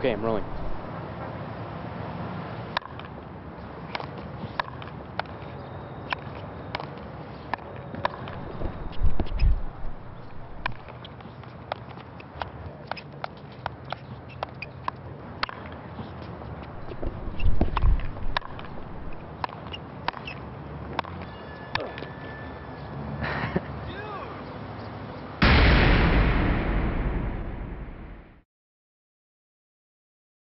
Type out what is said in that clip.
Okay, I'm rolling.